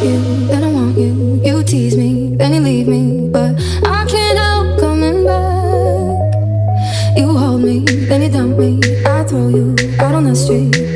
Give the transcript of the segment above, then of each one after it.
then I want you. You tease me, then you leave me, but I can't help coming back. You hold me, then you dump me. I throw you out on the street.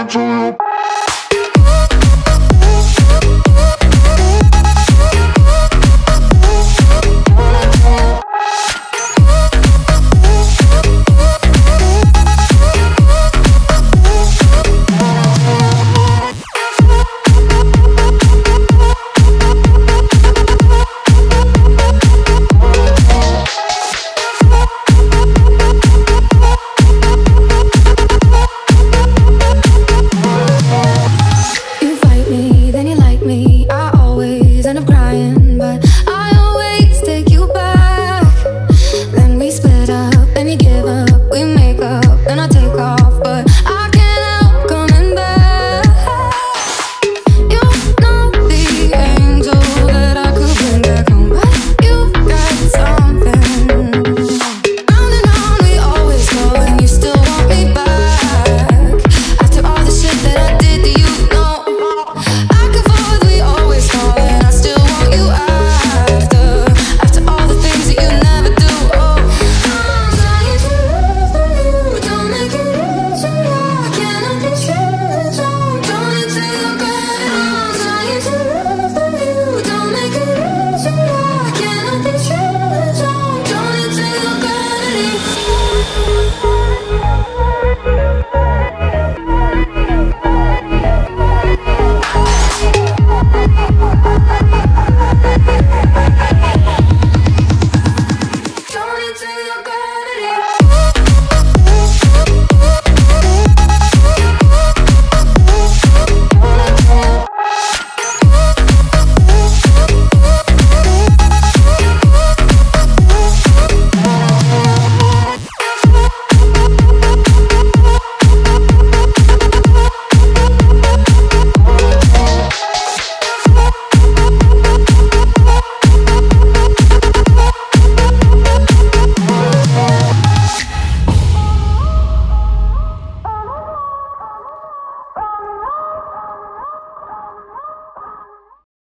into you.